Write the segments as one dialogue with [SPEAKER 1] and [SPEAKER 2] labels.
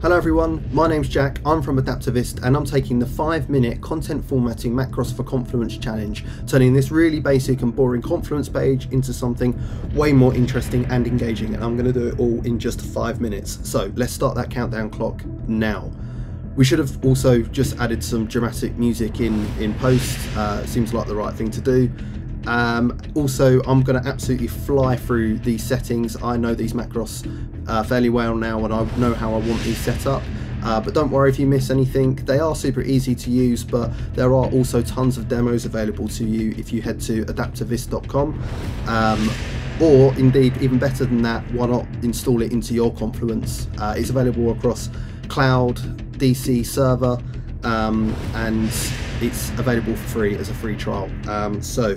[SPEAKER 1] Hello everyone, my name's Jack, I'm from Adaptavist and I'm taking the 5 minute content formatting macros for Confluence challenge, turning this really basic and boring Confluence page into something way more interesting and engaging and I'm going to do it all in just 5 minutes. So let's start that countdown clock now. We should have also just added some dramatic music in, in post, uh, seems like the right thing to do. Um, also, I'm going to absolutely fly through these settings. I know these macros uh, fairly well now and I know how I want these set up. Uh, but don't worry if you miss anything, they are super easy to use, but there are also tons of demos available to you if you head to adaptavist.com. Um, or indeed, even better than that, why not install it into your Confluence? Uh, it's available across cloud, DC server, um, and it's available for free as a free trial. Um, so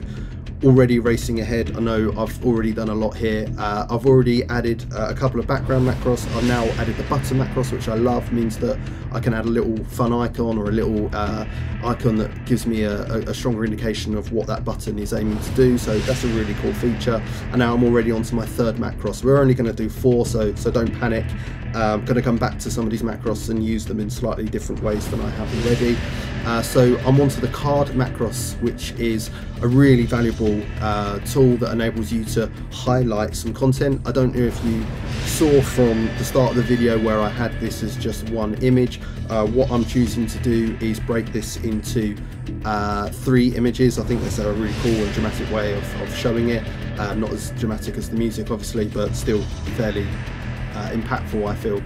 [SPEAKER 1] already racing ahead. I know I've already done a lot here. Uh, I've already added uh, a couple of background macros. I've now added the button macros, which I love, means that I can add a little fun icon or a little uh, icon that gives me a, a, stronger indication of what that button is aiming to do. So that's a really cool feature. And now I'm already on to my third macros. We're only going to do four, so so don't panic. I'm going to come back to some of these macros and use them in slightly different ways than I have already. Uh, so I'm onto the card macros, which is a really valuable uh, tool that enables you to highlight some content. I don't know if you saw from the start of the video where I had this as just one image. Uh, what I'm choosing to do is break this into uh, three images. I think that's a really cool and dramatic way of, of showing it. Uh, not as dramatic as the music, obviously, but still fairly uh, impactful I feel.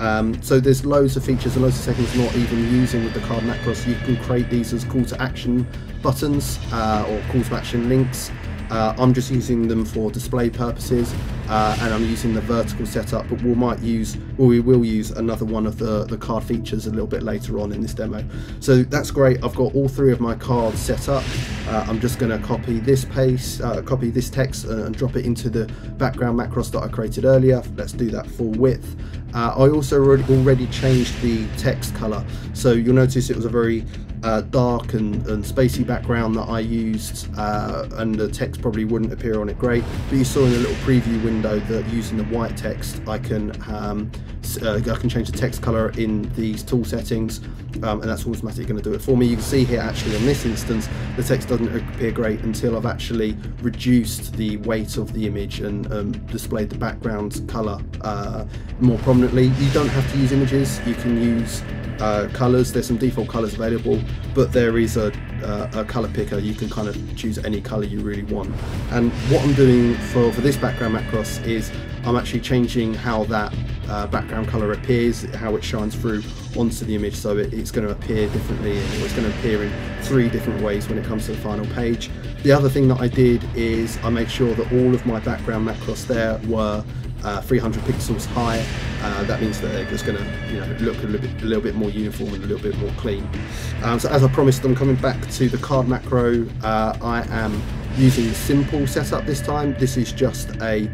[SPEAKER 1] Um, so there's loads of features and loads of settings not even using with the card macros. You can create these as call to action buttons uh, or call to action links uh, I'm just using them for display purposes uh, and I'm using the vertical setup but we might use well we will use another one of the the card features a little bit later on in this demo. So that's great. I've got all three of my cards set up. Uh, I'm just going to copy this paste uh, copy this text and, and, drop it into the background macros that I created earlier. Let's do that full width. Uh, I also already changed the text color. So you'll notice it was a very uh, dark and, and, spacey background that I used uh, and the text probably wouldn't appear on it. Great. But you saw in the little preview window that using the white text I can um, uh, I can change the text color in these tool settings um, and that's automatically going to do it for me you can see here actually on this instance the text doesn't appear great until I've actually reduced the weight of the image and um, displayed the background color uh, more prominently you don't have to use images you can use uh, colors. There's some default colors available, but there is a, uh, a color picker. You can kind of choose any color you really want. And what I'm doing for, for this background macros is I'm actually changing how that uh, background color appears, how it shines through onto the image so it, it's going to appear differently it's going to appear in three different ways when it comes to the final page. The other thing that I did is I made sure that all of my background macros there were uh, 300 pixels high. Uh, that means that it's going to you know, look a little, bit, a little bit more uniform and a little bit more clean. Um, so as I promised, I'm coming back to the card macro. Uh, I am using the simple setup this time. This is just a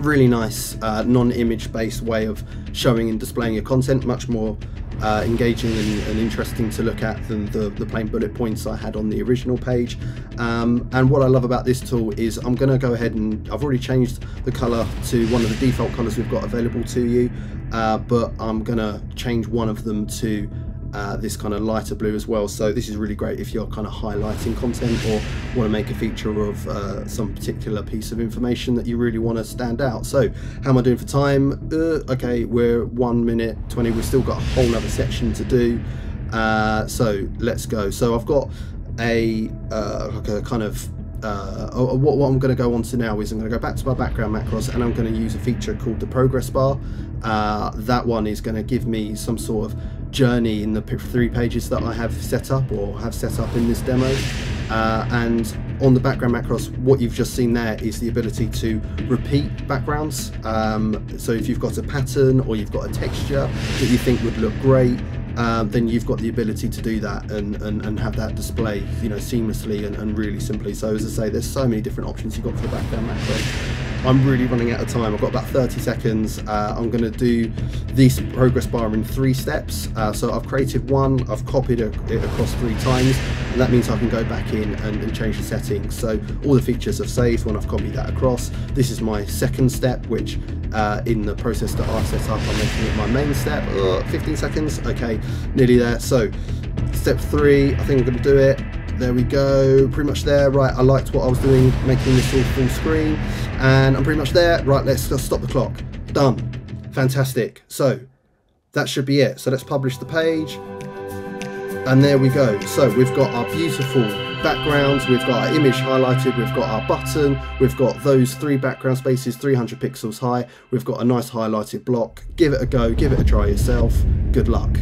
[SPEAKER 1] really nice uh, non-image based way of showing and displaying your content, much more uh, engaging and, and, interesting to look at than the, the plain bullet points I had on the original page. Um, and what I love about this tool is I'm going to go ahead and I've already changed the color to one of the default colors we've got available to you, uh, but I'm going to change one of them to uh, this kind of lighter blue as well. So this is really great if you're kind of highlighting content or want to make a feature of uh, some particular piece of information that you really want to stand out. So how am I doing for time? Uh, okay we're one minute 20 we've still got a whole other section to do. Uh, so let's go. So I've got a, uh, like a kind of uh, what, what, I'm going to go on to now is I'm going to go back to my background macros and I'm going to use a feature called the progress bar. Uh, that one is going to give me some sort of journey in the three pages that I have set up or have set up in this demo. Uh, and on the background macros, what you've just seen there is the ability to repeat backgrounds. Um, so if you've got a pattern or you've got a texture that you think would look great, um, then you've got the ability to do that and, and, and have that display you know seamlessly and, and really simply so as I say there's so many different options you've got for the background macro I'm really running out of time. I've got about 30 seconds. Uh, I'm going to do this progress bar in three steps. Uh, so I've created one, I've copied it across three times, and that means I can go back in and, and change the settings. So all the features I've saved when I've copied that across. This is my second step, which uh, in the process that I've set up, I'm making it my main step. 15 seconds, okay, nearly there. So step three, I think I'm going to do it. There we go, pretty much there. Right, I liked what I was doing, making this all full screen. And I'm pretty much there. Right, let's just stop the clock. Done. Fantastic. So, that should be it. So let's publish the page. And there we go. So we've got our beautiful backgrounds, we've got our image highlighted, we've got our button, we've got those three background spaces 300 pixels high, we've got a nice highlighted block. Give it a go, give it a try yourself. Good luck.